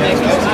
Thank you.